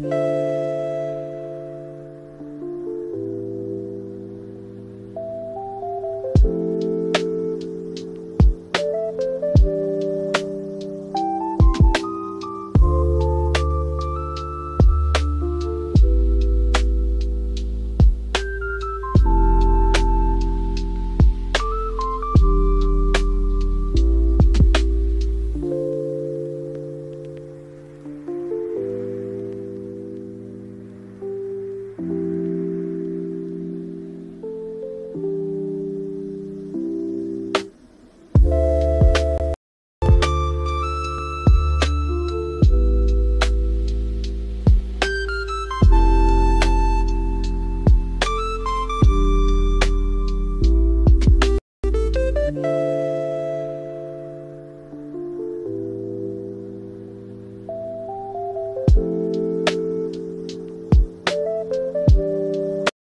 Bye.